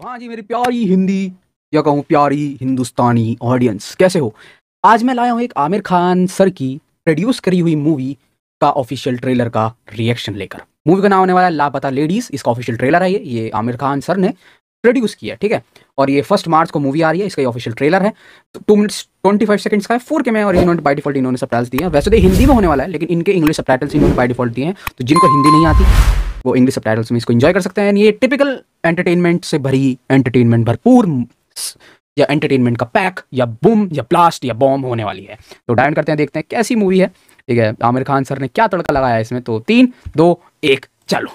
तो हाँ जी, मेरी प्यारी हिंदी, या कहूँ प्यारी हिंदुस्तानी ऑडियंस कैसे हो? आज मैं लाया हूँ एक आमिर खान सर की प्रोड्यूस करी हुई मूवी का ऑफिशियल ट्रेलर का रिएक्शन लेकर। मूवी का नाम होने वाला है लापता लेडीज़ इसका ऑफिशियल ट्रेलर है ये ये आमिर खान सर ने प्रोड्यूस किया ठीक है? और ये फ़र्स्ट मार्च को मूवी आ रही है, इसका ऑफिशियल ट्रेलर है। Two minutes twenty five seconds का है फोर के में और इन्होंने बाई डिफ़ॉल्ट इन्होंने सब दिए हैं। वैसे तो हिंदी में होने वाला है, लेकिन इनके इंग्लिश सब इन्होंने बाई डिफ़ॉल्ट दिए हैं तो जिनको हिंदी नहीं आती वो इंग्लिश सब में इसको इन्जॉय कर सकते हैं। ये टिपिकल एंटरटेनमेंट से भरी एंटरटेनमेंट भरपूर या एंटरटेनमेंट का पैक या बूम या ब्लास्ट या बॉम्ब होने वाली है। तो डायन करते हैं देखते हैं कैसी मूवी है। ठीक है आमिर खान सर ने क्या तड़का लगाया है इसमें? तो तीन दो एक चलो।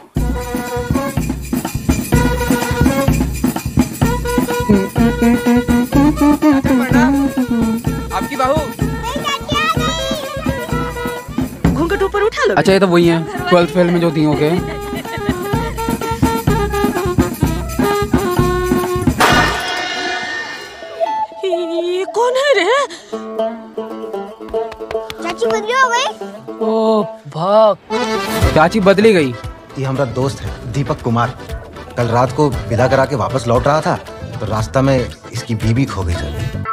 आपकी बाहू? घूंघट ऊपर उठा लो। अच्छा ये तो वही है ट्वेल्थ फेल में जो थी ओके बदली हो गई। ओ भाग चाची बदली गई। ये हमारा दोस्त है दीपक कुमार। कल रात को विदा करा के वापस लौट रहा था तो रास्ता में इसकी बीबी खो गई सर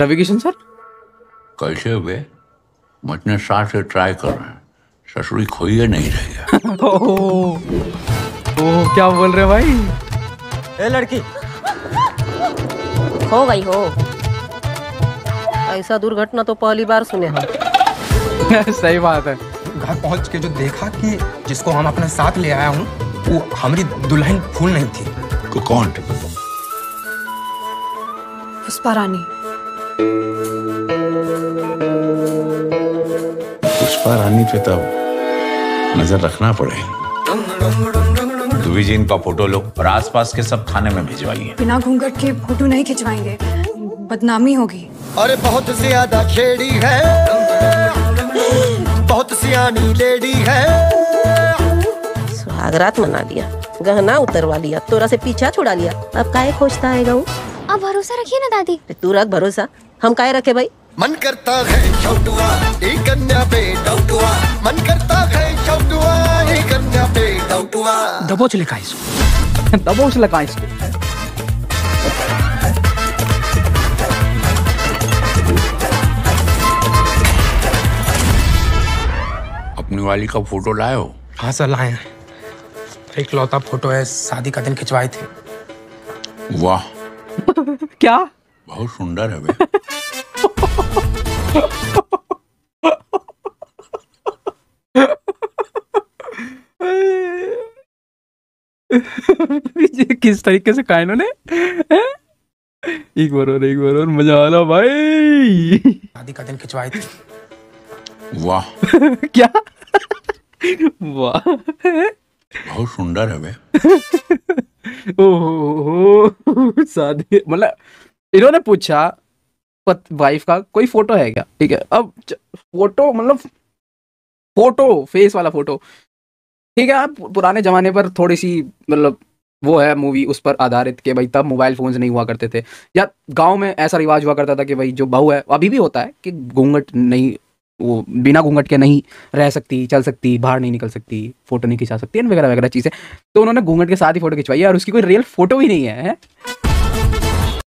रवि किशन सर? कैसे हुए? मैं इतने साल से ट्राई कर रहे हैं। ससुरी खोई है नहीं रहेगा ओह ओह क्या बोल रहे भाई? ए लड़की। हो गई हो। ऐसा दुर्घटना तो पहली बार सुने हैं सही बात है। घर पहुँच के जो देखा कि जिसको हम अपने साथ ले आया हूँ वो हमारी दुल्हन फूल नहीं थी। को कौन? पुष्पा रानी पुष्पा रानी पे तब नज़र रखना पड़े। दुबी जी इनका फ़ोटो लो। और आसपास के सब थाने में भिजवाइए। बिना घूंघट के फ़ोटो नहीं खिंचवाएँगे। बदनामी होगी। अरे बहुत ज़्यादा खेड़ी है। सुहागरात मना लिया गहना उतरवा लिया तोरा से पीछा छुड़ा लिया। अब काहे खोजता है गऊ? अब भरोसा रखिए ना दादी। तू रख भरोसा। हम काहे रखे भाई? मन करता है छौटुआ एक कन्या पे डौटुआ। मन करता है छौटुआ एक कन्या पे डौटुआ। दबोच लिखा इसको। दबोच लगा इसको। अपनी वाली का फ़ोटो लाए हो? हाँ सर लाए हैं। एक लौता फ़ोटो है शादी का दिन खिंचवाए थे। वाह। क्या? बहुत सुंदर है ये किस तरीके से कहा इन्होंने? एक बार और एक बार और मज़ा आ रहा भाई। शादी का दिन खिंचवाए थे। वाह। क्या? वाह। बहुत सुंदर है शादी। मतलब इन्होंने पूछा वाइफ का कोई फ़ोटो है क्या? ठीक है, अब फ़ोटो मतलब फ़ोटो फेस वाला फ़ोटो ठीक है, आप पुराने जमाने पर थोड़ी सी मतलब वो है मूवी उस पर आधारित कि भाई तब मोबाइल फोन्स नहीं हुआ करते थे। या गाँव में ऐसा रिवाज हुआ करता था कि भाई जो बहू है, अभी भी होता है कि घूंघट नहीं वो बिना घूंघट के नहीं रह सकती चल सकती बाहर नहीं निकल सकती फ़ोटो नहीं खिंचा सकती वगैरह वगैरह चीज़ें। तो उन्होंने घूंघट के साथ ही फ़ोटो खिंचवाई और उसकी कोई रियल फ़ोटो भी नहीं है, है?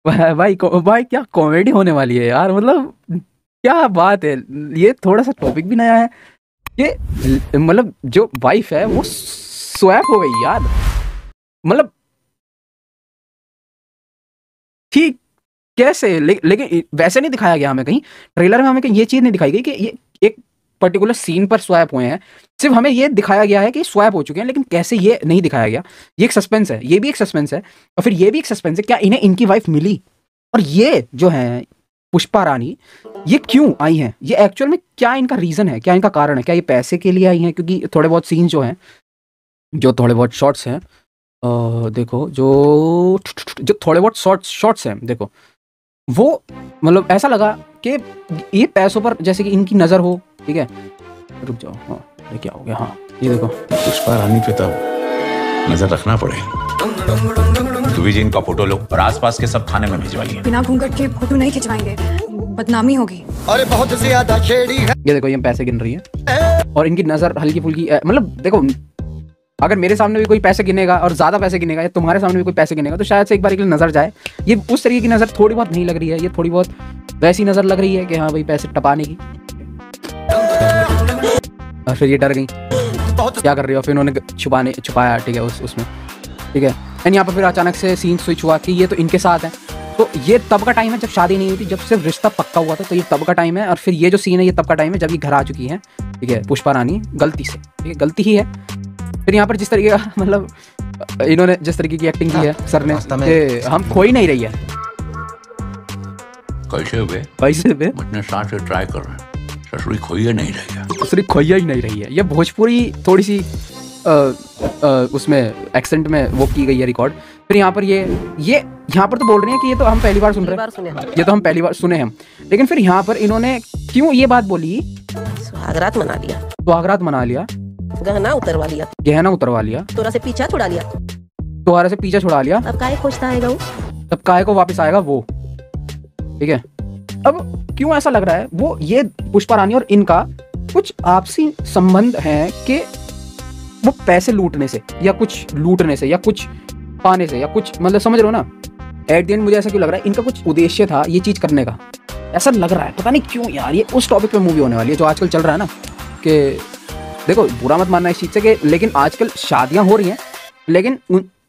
भाई भाई क्या कॉमेडी होने वाली है यार मतलब क्या बात है ये थोड़ा सा टॉपिक भी नया है। ये मतलब जो वाइफ है वो स्वैप हो गई यार। मतलब ठीक कैसे? ले, लेकिन वैसे नहीं दिखाया गया हमें कहीं। ट्रेलर में हमें कहीं ये चीज़ नहीं दिखाई गई कि ये एक पर्टिकुलर सीन पर स्वैप हुए हैं। सिर्फ़ हमें ये दिखाया गया है कि स्वैप हो चुके हैं लेकिन कैसे ये नहीं दिखाया गया। ये एक सस्पेंस है ये भी एक सस्पेंस है और फिर ये भी एक सस्पेंस है क्या इन्हें इनकी वाइफ मिली? और ये जो है पुष्पा रानी ये क्यों आई हैं? ये एक्चुअल में क्या इनका रीज़न है? क्या इनका कारण है? क्या ये पैसे के लिए आई हैं? क्योंकि थोड़े बहुत सीन जो हैं जो थोड़े बहुत शॉर्ट्स हैं देखो जो जो थोड़े बहुत शॉर्ट्स शॉर्ट्स हैं देखो। वो मतलब ऐसा लगा कि ये पैसों पर जैसे कि इनकी नज़र हो ठीक है? रुक जाओ हाँ ये क्या हो गया? हाँ ये देखो। पुष्पा रानी पे तब नज़र रखना पड़ेगा दुबी जी इनका फ़ोटो लो और आसपास के सब थाने में भिजवा भिजवाइए। बिना घूंघट के फ़ोटो नहीं खिंचवाएँगे। बदनामी होगी। अरे बहुत ज़्यादा छेड़ी है। ये देखो ये पैसे गिन रही है। और इनकी नज़र हल्की फुल्की मतलब देखो अगर मेरे सामने भी कोई पैसे गिनेगा और ज़्यादा पैसे गिनेगा या तुम्हारे सामने भी कोई पैसे गिनेगा तो शायद से एक बार के लिए नज़र जाए। ये उस तरीके की नज़र थोड़ी बहुत नहीं लग रही है, ये थोड़ी बहुत वैसी नज़र लग रही है कि हाँ भाई पैसे टपाने की। और फिर ये डर गई। क्या कर रही हो? फिर उन्होंने छुपाने छुपाया, ठीक है, उस उसमें। ठीक है। एंड यहाँ पर फिर अचानक से सीन स्विच हुआ कि ये तो इनके साथ है। तो ये तब का टाइम है जब शादी नहीं हुई थी, जब सिर्फ़ रिश्ता पक्का हुआ था तो ये तब का टाइम है। और फिर ये जो सीन है, ये तब का टाइम है जब ये घर आ चुकी है। ठीक है, पुष्पा रानी, गलती से। ठीक है, गलती ही है। फिर यहाँ पर जिस तरीके का मतलब इन्होंने जिस तरीके की एक्टिंग की है सर ने हम खो ही नहीं रही है। कैसे हुए? पैसे पे इतने साल से ट्राई कर रहे हैं। ससुरी खोइए नहीं रही है? सिर्फ़ खोइया ही नहीं रही है। ये भोजपुरी थोड़ी सी अ, अ, उसमें एक्सेंट में वो की गई है रिकॉर्ड फिर यहाँ पर ये ये यहाँ पर तो बोल रही है कि ये तो हम पहली बार सुन रहे हैं। ये तो हम पहली बार सुने हैं हम। लेकिन फिर यहाँ पर इन्होंने क्यों ये बात बोली? सुहागरात मना लिया। सुहागरात मना लिया? गहना उतरवा लिया। गहना उतरवा लिया। तोरा से पीछा छुड़ा लिया। दोबारा से पीछा छुड़ा लिया। अब काहे खोजता आएगा वो तब काय को वापस आएगा वो? ठीक है। अब क्यों ऐसा लग रहा है? वो ये पुष्पा रानी और इनका कुछ आपसी संबंध है कि वो पैसे लूटने से या कुछ लूटने से या कुछ पाने से या कुछ मतलब समझ रहे हो ना? एट द एंड मुझे ऐसा क्यों लग रहा है? इनका कुछ उद्देश्य था ये चीज़ करने का। ऐसा लग रहा है। पता नहीं क्यों यार ये उस टॉपिक पे मूवी होने वाली है जो आजकल चल रहा है ना कि देखो, बुरा मत मानना इस चीज़ से कि लेकिन आजकल शादियाँ हो रही हैं, लेकिन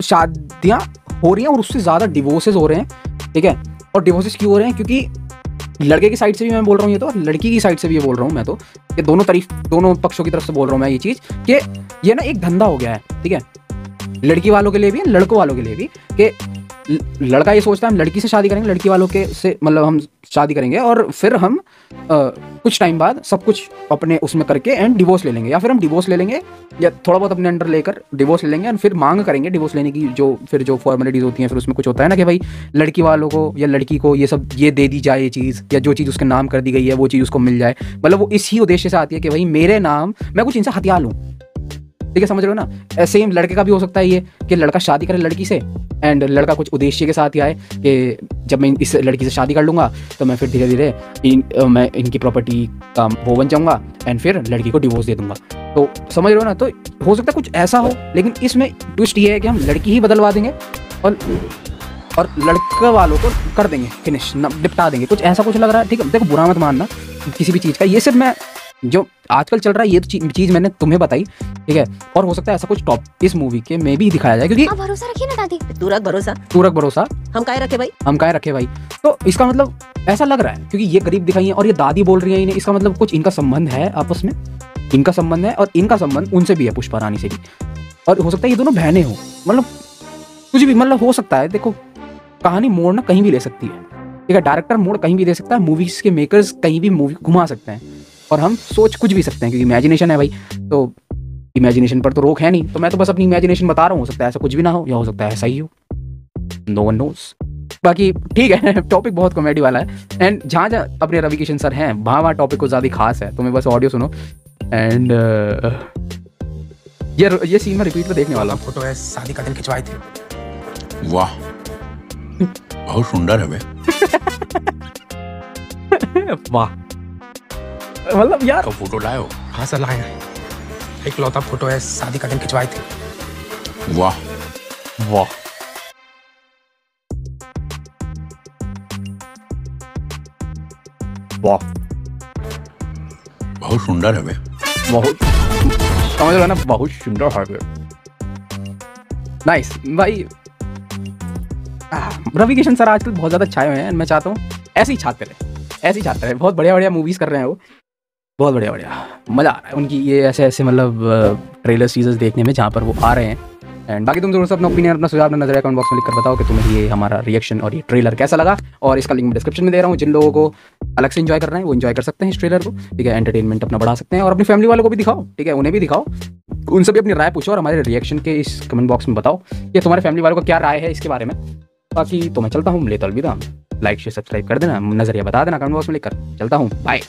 शादियाँ हो रही हैं और उससे ज़्यादा डिवोर्सेज हो रहे हैं, ठीक है? और डिवोर्सेज क्यों हो रहे हैं? क्योंकि लड़के की साइड से भी मैं बोल रहा हूँ ये तो लड़की की साइड से भी ये बोल रहा हूँ मैं तो ये दोनों तरीफ, दोनों पक्षों की तरफ़ से बोल रहा हूँ मैं ये चीज़, कि ये ना एक धंधा हो गया है, ठीक है? लड़की वालों के लिए भी, लड़कों वालों के लिए भी, कि लड़का ये सोचता है हम लड़की से शादी करेंगे लड़की वालों के से मतलब हम शादी करेंगे और फिर हम अ, कुछ टाइम बाद सब कुछ अपने उसमें करके एंड डिवोर्स ले लेंगे या फिर हम डिवोर्स ले लेंगे या थोड़ा बहुत अपने अंडर लेकर डिवोर्स ले लेंगे और फिर मांग करेंगे डिवोर्स लेने की जो फिर जो फॉर्मेलिटीज होती हैं फिर उसमें कुछ होता है ना कि भाई लड़की वालों को या लड़की को ये सब ये दे दी जाए ये चीज़ या जो चीज़ उसके नाम कर दी गई है वो चीज़ उसको मिल जाए। मतलब वो इसी उद्देश्य से आती है कि भाई मेरे नाम मैं कुछ इनसे हथियार लूँ। ठीक है समझ रहे हो ना? सेम लड़के का भी हो सकता है ये कि लड़का शादी करे लड़की से एंड लड़का कुछ उद्देश्य के साथ ही आए कि जब मैं इस लड़की से शादी कर लूँगा तो मैं फिर धीरे धीरे इन मैं इनकी प्रॉपर्टी का वो बन जाऊँगा एंड फिर लड़की को डिवोर्स दे दूँगा। तो समझ रहे हो ना? तो हो सकता है कुछ ऐसा हो, लेकिन इसमें ट्विस्ट ये है कि हम लड़की ही बदलवा देंगे और और लड़के वालों को कर देंगे फिनिश निपटा देंगे। कुछ ऐसा कुछ लग रहा है? ठीक है, देखो बुरा मत मानना, किसी भी चीज़ का। ये सिर्फ़ मैं जो आजकल चल रहा है ये तो ची- चीज़ मैंने तुम्हें बताई ठीक है? और हो सकता है ऐसा कुछ टॉप इस मूवी के में भी दिखाया जाए क्योंकि भरोसा रखिए ना दादी। तू रख भरोसा। पूरक भरोसा। हम काहे रखे भाई? हम काहे रखे भाई? तो इसका मतलब ऐसा लग रहा है क्योंकि ये गरीब दिखाई है और ये दादी बोल रही है इन्हें इसका मतलब कुछ इनका संबंध है आपस में? इनका संबंध है और इनका संबंध उनसे भी है पुष्पा रानी से भी। और हो सकता है ये दोनों बहनें हो मतलब कुछ भी मतलब हो सकता है देखो कहानी मोड़ ना कहीं भी ले सकती है। ठीक है डायरेक्टर मोड़ कहीं भी दे सकता है मूवीज़ के मेकर्स कहीं भी मूवी घुमा सकते हैं। और हम सोच कुछ भी सकते हैं क्योंकि इमेजिनेशन है भाई। तो इमेजिनेशन पर तो रोक है नहीं। तो मैं तो बस अपनी इमेजिनेशन बता रहा हूँ हो सकता है ऐसा कुछ भी ना हो या हो सकता है ऐसा ही हो। नो वन नोस बाकी ठीक है टॉपिक बहुत कॉमेडी वाला है। एंड जहाँ जहाँ अपने रवि किशन सर हैं वहाँ वहाँ टॉपिक को ज़्यादा खास है। तुम्हें बस ऑडियो सुनो। एंड ये ये सीन में रिपीट पे देखने वाला हूँ। फ़ोटो है शादी का दिन खिंचवाए थे। वाह। बहुत सुंदर है वाह। मतलब यार तो फ़ोटो लाए हो? हाँ सर लाए हैं। एक लौता फ़ोटो है शादी का दिन खिंचवाए थे। वाह वाह। वाह। बहुत सुंदर है बहुत समझ रहे ना बहुत सुंदर है नाइस भाई। रवि किशन सर आजकल बहुत ज़्यादा छाए हुए हैं मैं चाहता हूँ ऐसे ही छाते रहे। ऐसे ही छाते रहे बहुत बढ़िया बढ़िया मूवीज़ कर रहे हैं वो। बहुत बढ़िया बढ़िया। मज़ा आ रहा है उनकी ये ऐसे ऐसे मतलब ट्रेलर सीज़न देखने में जहाँ पर वो आ रहे हैं। एंड बाकी तुम ज़रूर से अपना ओपिनियन अपना सुझाव अपना नज़रिया कमेंट बॉक्स में लिखकर बताओ कि तुम्हें ये हमारा रिएक्शन और ये ट्रेलर कैसा लगा। और इसका लिंक मैं डिस्क्रिप्शन में दे रहा हूँ। जिन लोगों को अलग से एंजॉय करना है, वो एंजॉय कर सकते हैं इस ट्रेलर को। ठीक है एंटरटेनमेंट अपना बढ़ा सकते हैं और अपनी फैमिली वालों को भी दिखाओ। ठीक है, उन्हें भी दिखाओ। उनसे भी अपनी राय पूछो और हमारे रिएक्शन के इस कमेंट बॉक्स में बताओ कि तुम्हारे फैमिली वालों को क्या राय है इसके बारे में। बाकी तो मैं चलता हूँ, लेता अलविदा लाइक शेयर सब्सक्राइब कर देना। नज़रिया बता देना कमेंट बॉक्स में लिखकर। चलता हूँ। बाय